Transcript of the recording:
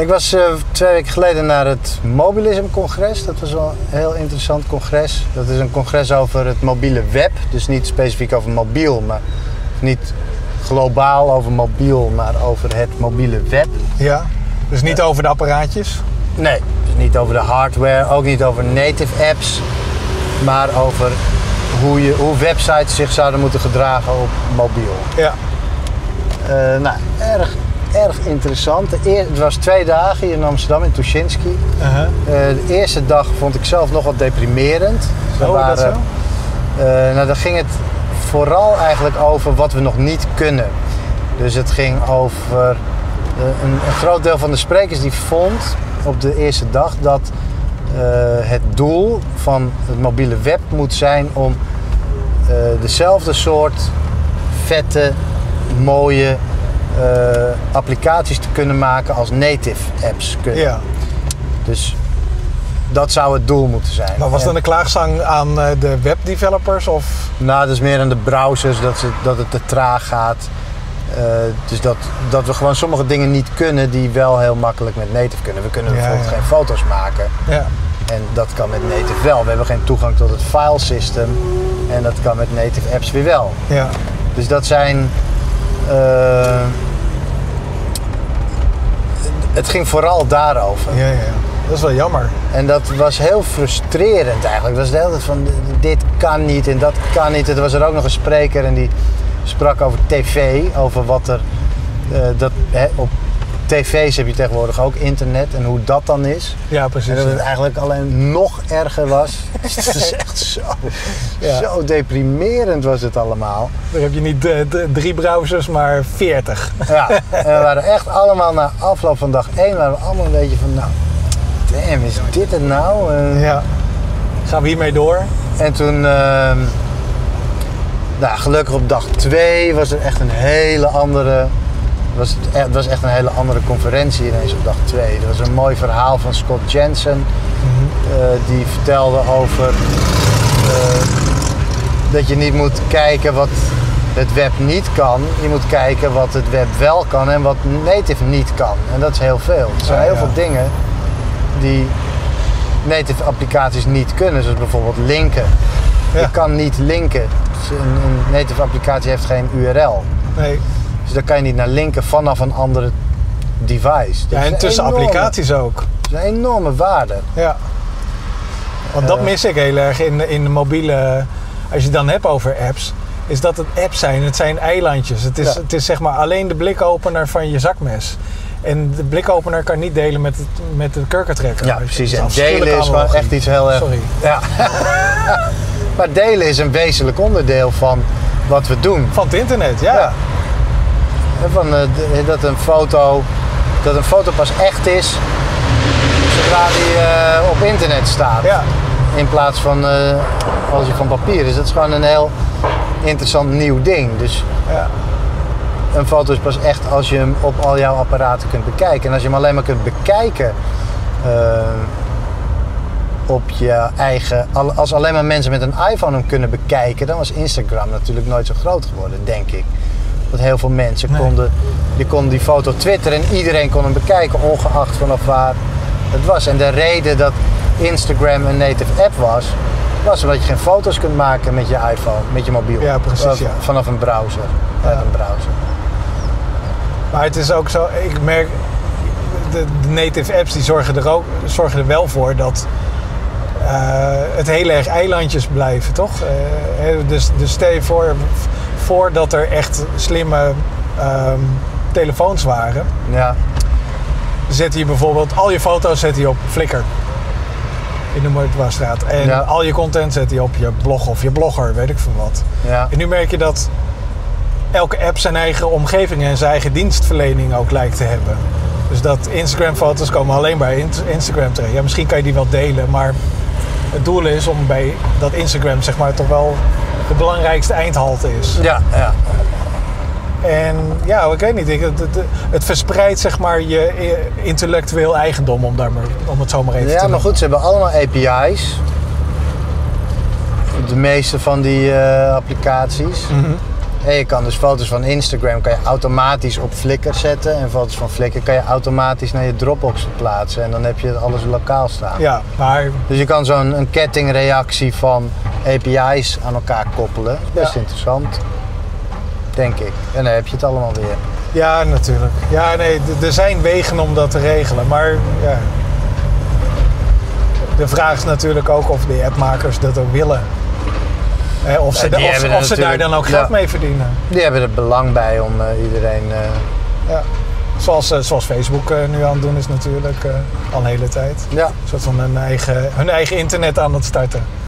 Ik was eh, twee weken geleden naar het Mobilism-congres. Dat was wel een heel interessant congres. Dat is een congres over het mobiele web. Dus niet specifiek over mobiel, maar niet globaal over mobiel, maar over het mobiele web. Ja. Dus niet over de apparaatjes? Nee, dus niet over de hardware, ook niet over native apps, maar over hoe, je, hoe websites zich zouden moeten gedragen op mobiel. Ja. Eh, nou, erg, erg interessant. De eer- het was twee dagen hier in Amsterdam, in Tuschinski. Eh, de eerste dag vond ik zelf nog wat deprimerend. Oh, dat zo? eh, nou, daar ging het vooral eigenlijk over wat we nog niet kunnen. Dus het ging over eh, een, een groot deel van de sprekers die vond op de eerste dag dat het doel van het mobiele web moet zijn om dezelfde soort vette, mooie applicaties te kunnen maken als native apps kunnen. Ja. Dus dat zou het doel moeten zijn. Maar was dan de klaagzang aan eh, de webdevelopers of... Nou, dat is meer aan de browsers dat, ze, dat het te traag gaat. Eh, dus dat, dat we gewoon sommige dingen niet kunnen die wel heel makkelijk met native kunnen. We kunnen Ja, bijvoorbeeld ja. geen foto's maken. Ja. En dat kan met native wel. We hebben geen toegang tot het filesystem. En dat kan met native apps weer wel. Ja. Dus dat zijn. eh, het ging vooral daarover. Ja, ja. Dat is wel jammer. En dat was heel frustrerend eigenlijk. Het was de hele tijd van dit kan niet en dat kan niet. Er was er ook nog een spreker en die sprak over tv, over wat er eh, dat, hè, op tv's heb je tegenwoordig ook internet en hoe dat dan is. Ja, En precies. dat het eigenlijk alleen nog erger was. het is echt zo, Ja. zo deprimerend was het allemaal. Dan heb je niet drie browsers, maar veertig. Ja, en we waren echt allemaal na afloop van dag 1 waren we allemaal een beetje van nou, damn, is dit het nou? Ja. Gaan we hiermee door? En toen, ehm, nou, gelukkig op dag 2 was er echt een hele andere. Was het, e- het was echt een hele andere conferentie ineens op dag 2. Er was een mooi verhaal van Scott Jensen. eh, die vertelde over eh, dat je niet moet kijken wat het web niet kan. Je moet kijken wat het web wel kan en wat native niet kan. En dat is heel veel. Er zijn Ah, heel ja. veel dingen die native applicaties niet kunnen. Zoals bijvoorbeeld linken. Ja. Je kan niet linken. Dus Een, een native applicatie heeft geen URL. Nee. Dus daar kan je niet naar linken vanaf een andere device. Dat Ja, is en tussen enorme- applicaties ook. Dat is een enorme waarde. Ja. Want dat Eh. mis ik heel erg in, in de mobiele... Als je het dan hebt over apps, is dat het apps zijn. Het zijn eilandjes. Het is, Ja. het is zeg maar alleen de blikopener van je zakmes. En de blikopener kan niet delen met, het, met de kurkentrekker. Ja, precies. En delen is analogie. echt iets heel erg. Sorry. Ja. maar delen is een wezenlijk onderdeel van wat we doen. Van het internet, ja. Ja. Van, eh, dat, een foto, dat een foto pas echt is zodra die eh, op internet staat. Ja. In plaats van eh, als je van papier is. Dat is gewoon een heel interessant nieuw ding. Dus Ja. een foto is pas echt als je hem op al jouw apparaten kunt bekijken. En als je hem alleen maar kunt bekijken op je eigen. al- Als alleen maar mensen met een iPhone hem kunnen bekijken, dan was Instagram natuurlijk nooit zo groot geworden, denk ik. Dat heel veel mensen Nee. konden. Je kon die foto twitteren en iedereen kon hem bekijken, ongeacht vanaf waar het was. En de reden dat Instagram een native app was, was omdat je geen foto's kunt maken met je iPhone, met je mobiel. Ja, precies, ja. Vanaf een browser. Uit een browser. Maar het is ook zo, ik merk, de, de native apps die zorgen er, ook, zorgen er wel voor dat eh, het heel erg eilandjes blijven, toch? Eh, dus, dus stel je voor, voordat er echt slimme ehm, telefoons waren, Ja. zet je bijvoorbeeld al je foto's zet je op Flickr. In de Moordwaarstraat. En Ja. al je content zet je op je blog of je blogger, weet ik veel wat. Ja. En nu merk je dat elke app zijn eigen omgeving en zijn eigen dienstverlening ook lijkt te hebben. Dus dat Instagram-foto's komen alleen bij Instagram terecht. Ja, misschien kan je die wel delen, maar het doel is om bij dat Instagram zeg maar toch wel de belangrijkste eindhalte is. Ja, ja. En ja, ik weet niet, ik- het, het, het verspreidt zeg maar je intellectueel eigendom om, daar maar, om het zo maar even te Ja, maar goed, ze hebben allemaal API's. De meeste van die eh, applicaties. Mhm. En je kan dus foto's van Instagram kan je automatisch op Flickr zetten. En foto's van Flickr kan je automatisch naar je Dropbox plaatsen. En dan heb je alles lokaal staan. Ja, maar Dus je kan zo'n een kettingreactie van API's aan elkaar koppelen. Best Ja. interessant. Denk ik. En dan heb je het allemaal weer. ja, natuurlijk. Ja, nee, er zijn wegen om dat te regelen. Maar ja. De vraag is natuurlijk ook of de appmakers dat ook willen. Hè, of ze, Ja, die of, hebben of ze daar dan ook geld mee verdienen. Die hebben er belang bij om eh, iedereen. eh, Ja. Zoals, eh, zoals Facebook nu aan het doen is natuurlijk al een hele tijd. ja, Een soort van hun eigen, hun eigen internet aan het starten.